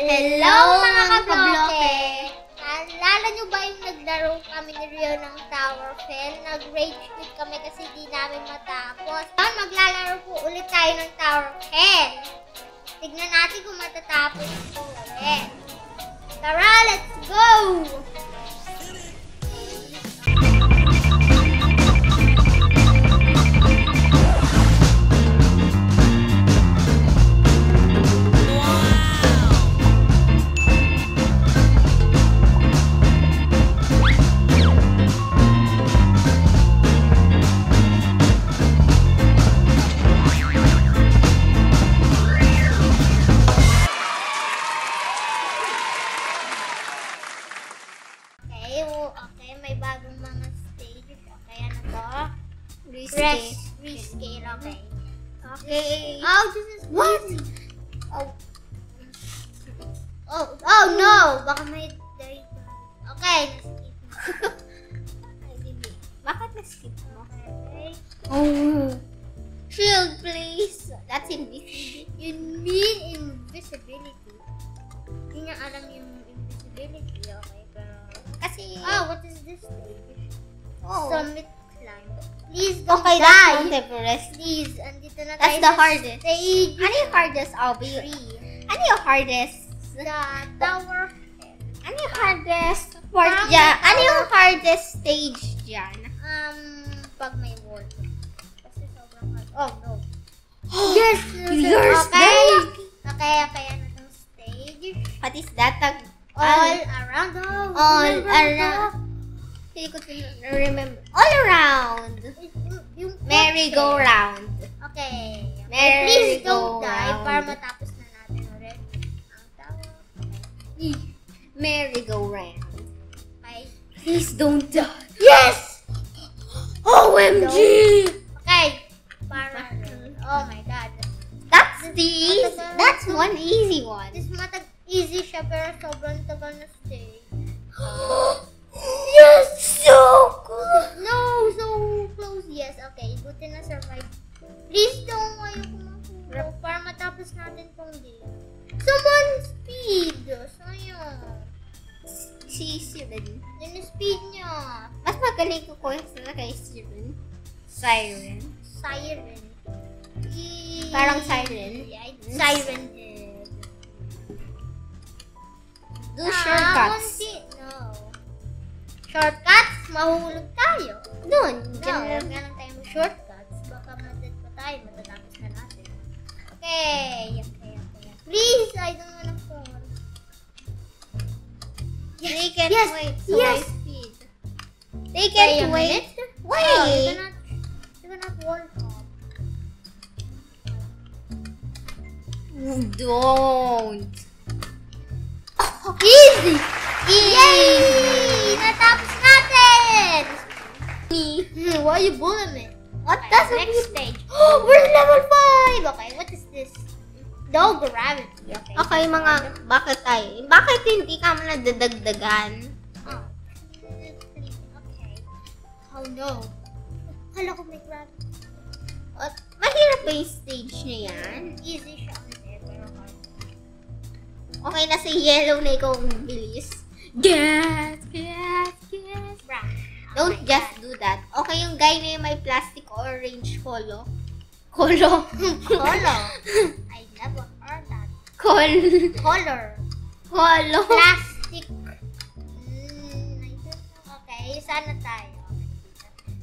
Hello mga kabloke! Naalala nyo ba yung naglaro kami ni Rio ng Tower Fell? Nag-rage quit kami kasi di namin matapos. Ngayon, maglalaro po ulit tayo ng Tower Fell. Tignan natin kung matatapos ito ulit. Tara, let's go! Okay, may bagong mga stage. Okay, ano to? Rest, rescale, okay. Okay. Oh, this is what? Oh. Oh, oh no! Baka may date. Okay, na-skip mo. Bakit na-skip mo? Okay. Oh. Shield, please. That's invisible. You mean invisibility. Hindi niya alam yung invisibility, okay? Pero, Oh, what is this stage? oh. Summit climb. Please don't okay, die. that's Mount Everest. Please, andito na That's the hardest. Stage Ano yung hardest, Obi? 3. Ano yung hardest? The tower. Ano yung hardest part Parang dyan? Ano yung hardest stage dyan? Um, pag may wall. Kasi sobrang hard. Oh, no. yes! You're okay. lucky. Okay, okay. Ano stage? What is that? All around. Oh, all around. Remember. All around. the- Merry-go-round. Okay. Merry Please go don't die round. para matapos na natin ulit ang. Okay. Merry-go-round. Okay. Please don't die. Yes! OMG! Okay. Para. Oh my God. That's the easy. That's one easy one. This matag easy siya pero sobrang tagal na stage. You're so good. No, so close. Yes, okay. Buti na survive. Please don't ayoko mahulog para matapos natin tong game. Someone speed! Sayang. Si Siren. Yun yung speed niya. Mas magaling ko ko sa kay Siren. Siren. Siren. Parang siren. Yeah, siren head. Do Ah, shortcuts. konti. No. Shortcuts? Mahulog tayo. Doon. No, huwag na lang tayo shortcuts. Baka madet pa tayo, matatapos na natin. Okay, okay, okay. Please, I don't wanna fall. They can yes, wait. So yes. speed. They Wait can a wait. minute. Wait. Oh, you cannot, you cannot wall hop. Don't. Easy! Yay! Natapos natin! Why you bullying me? What Okay, does next it stage. We're level 5! Okay, what is this? No gravity. Okay. Okay, mga, bakit ay? Bakit hindi ka mo nadadagdagan? Oh. Okay. Oh no. Hala ko may gravity. What? Mahirap ba yung stage na yan? Easy siya. Okay na si Yellow na ikaw ang bilis. Yes! Yes! Yes! Don't Oh just do that. Okay, yung guy na yung may plastic orange kolo. Kolo. Color. I never heard that. Kol. Color. Kolo. Plastic. Mm. Okay, sana tayo.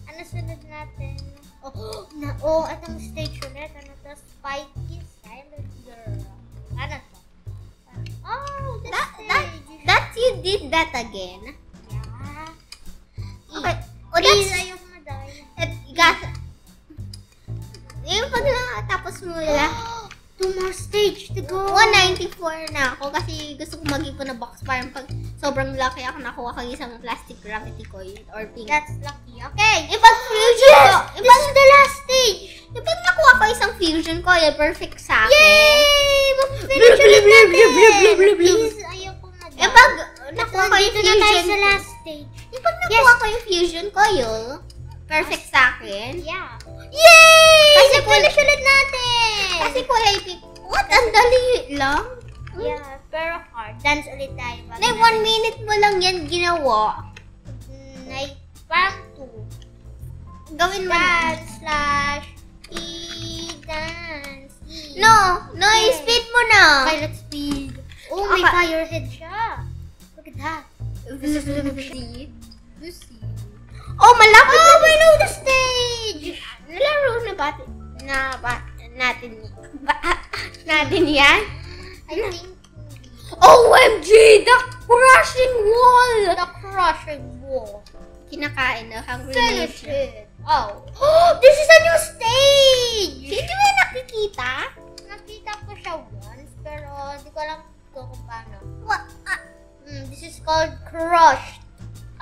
Ano sunod natin? Oh, na, oh, atong stage ulit. Ano to? Spikey you did that again. yeah. Okay. Oh, Please, ayoko madaya. at, gas, yung pag nakatapos mo lang, Two more stage to go. 194 na ako kasi gusto ko mag-ipon na box parang pag sobrang laki ako nakuha kang isang plastic gravity coil or pink. That's lucky. Okay. Yung pag fusion ko, yung This is the last stage. yung pag nakuha ko isang fusion coil, perfect sa akin. Yay! Mag-finish ulit natin. Please, ayoko na Yung pag nakuha ko yung Dito na tayo fusion sa last stage. yung pag nakuha ko yung fusion coil, perfect sa akin. Yeah. Yay! Kasi Nag-finish ulit natin. Kasi kulay pink. What? Ang dali lang. Yeah, pero hard. Dance ulit tayo. Nay, natin- one minute mo lang yan ginawa. Nay, parang two. Gawin mo na. Dance slash e-dance. E. No, no, Yeah. speed mo na. Let's speed. Oh, may Okay. firehead siya. Lucy. Lucy. Oh, malapit Oh, na. we know the stage! Nalaro na ba? Na ba? Natin. Natin yan? I think OMG! The crushing wall! the crushing wall. Kinakain na. Hungry. Oh. Oh, this is a new stage! Hindi mo nakikita? Nakita ko siya once, pero hindi ko alam kung paano. What? Ah, Hmm, this is called crushed.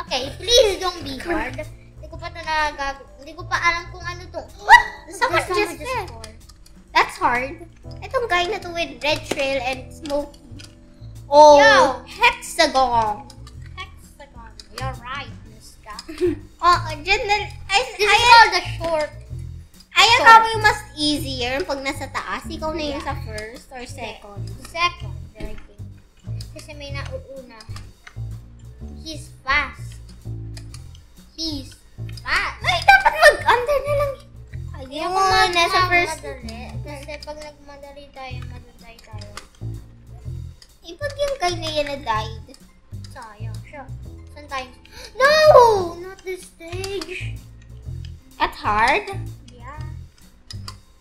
Okay, please don't be hard. Hindi ko pa ito nagag... Hindi ko pa alam kung ano to. Someone This just said. called. That's hard. Itong guy na to with red trail and smoky. Oh, Yo. hexagon. Hexagon. You're right, mister. Oh, dyan na, ay, This is ayan, called the short. ayan ka yung mas easier pag nasa taas. Ikaw na yung sa first or second. Second, I think. Kasi may nauuna. He's fast. He's fast. Ay, dapat mag-under na lang. Hindi ako mag- nasa first. Madali. Kasi pag nagmadali tayo, madali tayo. Ipag yung guy na yan na died. Sayang siya. Tayo? No! Not this stage. At hard? Yeah.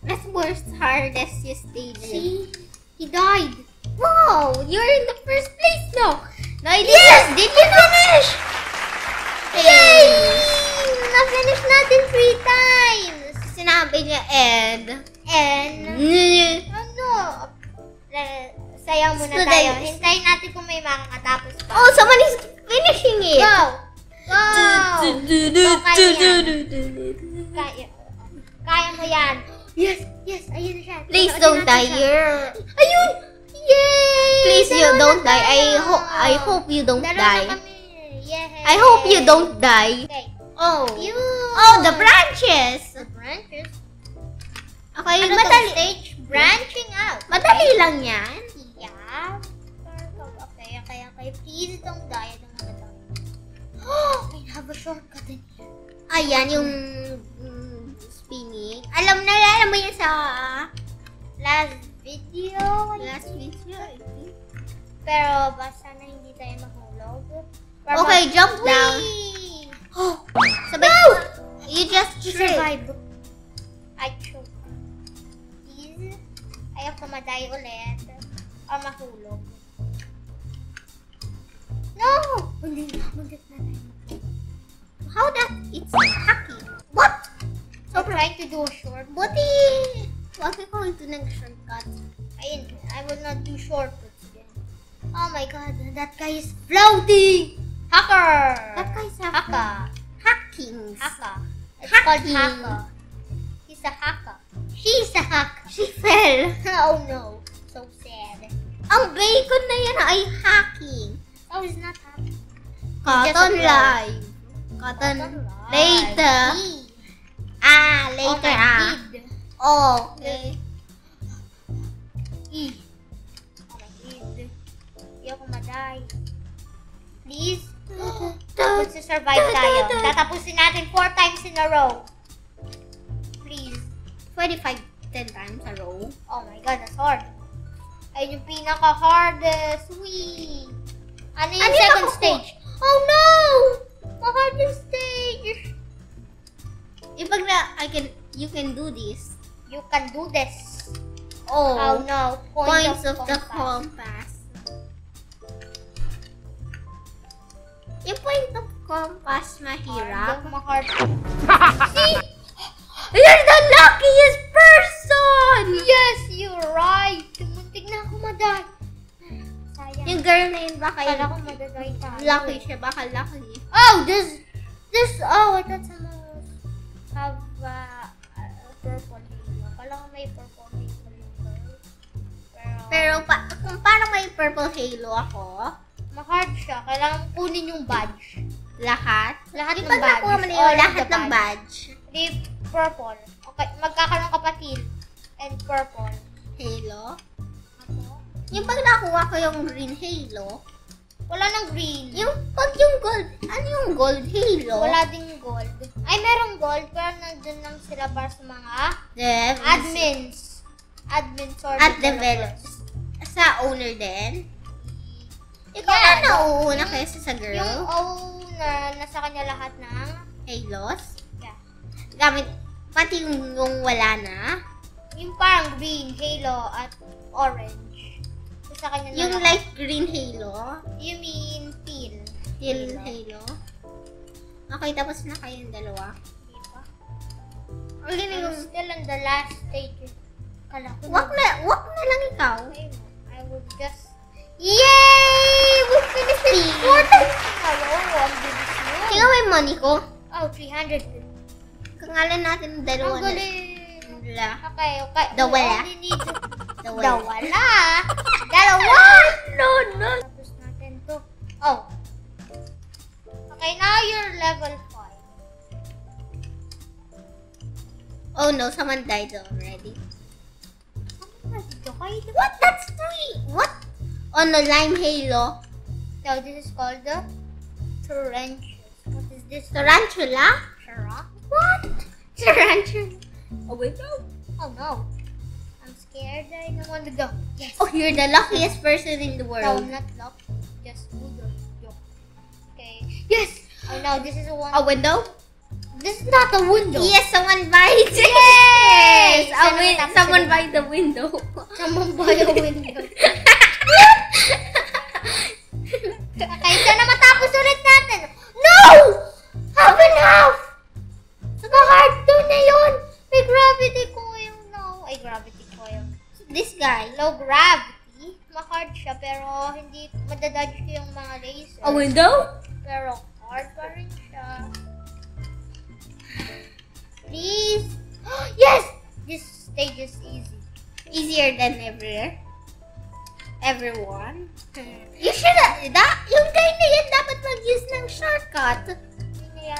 That's worst hardest you stage. See? He died. Wow, you're in the first place now. No, I did yes! Did you finish? Yay! Na-finish natin three times. Sinabi niya, and... And, ano? Sayang muna tayo. Hintayin natin kung may makakatapos pa. Oh, someone is finishing it. Go! Go! Kaya. Kaya mo yan. Yes, yes, ayun na siya. Please Panoorin don't here. Ayun! Yay! Please, you don't die. I hope I hope you don't Dalawa die. I hope you don't die. Okay. Oh. You. Oh, the branches. The branches. Okay, Ano to? madali. Stage branching out. Madali lang yan. Yeah. Okay, okay, okay. Please don't die. I don't wanna die. Oh, I have a shortcut in here. Ayan, yung mm, spinning. Alam na, alam mo yan sa Last video. last video. I think. Pero basta na hindi tayo mahulog. Okay, jump down. Oh, sabay You just You trip. survived. I choke. Please. Ayoko maday ulit. Or mahulog. No! Hindi na. Muntik na tayo. How that? It's hacky. What? So, trying to do a short. Buti. Huwag ko ito nag-shortcut. Ayun, I will not do shortcuts again. Oh my god, that guy is floating! Hacker! That guy's a Haka. hacking. Haka. It's called Hacking. He's a Haka. She's a Haka. She fell. oh no. So sad. Ang bacon na yan ay hacking. Oh, he's not Haka. Cotton live. Cotton later. E. Ah, Oh later my ah. Oh, okay. E. Oh my id. Ayoko maday. Please. Magsa-survive tayo. Tatapusin natin four times in a row. Please. 25, 10 times a row. Oh my god, that's hard. Ayun yung pinaka-hardest. Wee! Ano yung Ano second stage? Oh no! Ma-hard yung stage! Ipag na, I can, you can do this. You can do this. Oh, Oh no. Point points of, the compass. Yung point of compass mahirap. See? You're the luckiest person! Yes, you're right. Muntik na ako. Sayang. Yung girl na yun, baka Kala ko madaday tayo. lucky siya, baka lucky. Oh, this, this, oh, I thought someone have uh, may purple halo yung girl. Pero, Pero pa, kung parang may purple halo ako, ma-hard siya. Kailangan kunin yung badge. lahat. Lahat ng badge. nakuha mo na All yun, lahat ng badge. Di purple. Okay, magkakaroon ka pa teal. And purple. Halo. Ako? Yung pag nakuha ko yung green halo, Wala nang green. yung pag yung gold, ano yung gold halo? Wala ding gold. Ay, merong gold, pero nandun lang sila para sa mga Devs. admins. Admins or At developers. Sa owner din. Ikaw Yeah, na nauuna kaysa sa girl? Yung owner, nasa kanya lahat ng Halos? Yeah. Gamit, pati yung, yung wala na. yung parang green, halo, at orange. So, sa kanya na Yung lahat. light green halo. You mean teal. Teal halo. Okay, tapos na kayong dalawa. Di ba? Ang galing I'm still in the last stage. Kala ko Wak na, wak na lang ikaw. I know. I would just... Yay! We finished it four times in a row. Ang bilis mo. Tingnan mo yung money ko. Oh, 300. Kangalan natin yung dalawa Ang na. Wala. Okay, okay. Dawala. Dalawa. Dawala. Dalawa. No, no. Tapos natin to. Oh. Okay, now you're level 5. Oh no, someone died already. Okay. What? That's three. What? On the lime halo. So this is called the tarantula. What is this? Tarantula? Tarantula? What? Tarantula. Oh wait, no. Oh no. I'm scared. I don't want to go. Yes. Oh, you're the luckiest person in the world. no, world. not lock. Just Udo. Yo. Okay. Yes. Oh no, this is a one. A window? This is not a window. Yes, someone bites it. Yay! A win- someone by the window. Someone by a window. okay, sana matapos ulit natin. No! Half and half! Sa hard to na yun. May gravity coil. No. Ay, gravity coil. this guy. Low gravity. Ma-hard siya, pero hindi madadodge ko yung mga laser. A window? Pero hard pa rin siya. Please. yes! This stage is easy. Easier than ever. Everyone. You should have, that, yung guy na yan dapat mag-use ng shortcut.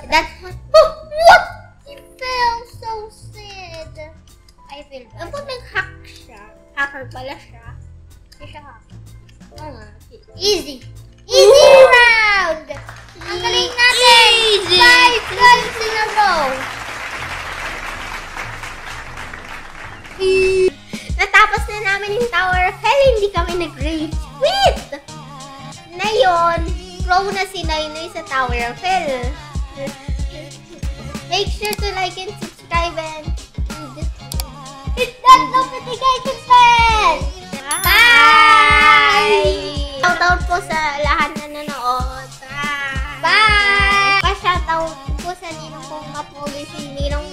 That's what, oh, what? He fell so sad. I feel bad. Ano nag-hack siya? Hacker pala siya. Hindi siya ha. Oo nga. Easy. Ang galing natin! Easy! Five times in a row! Natapos na namin yung Tower of Hell, hindi kami nag-rage quit! Ngayon, pro na si Nainoy sa Tower of Hell. Make sure to like and subscribe and Hit that notification bell! Bye! Shoutout po sa lahat vocês viram.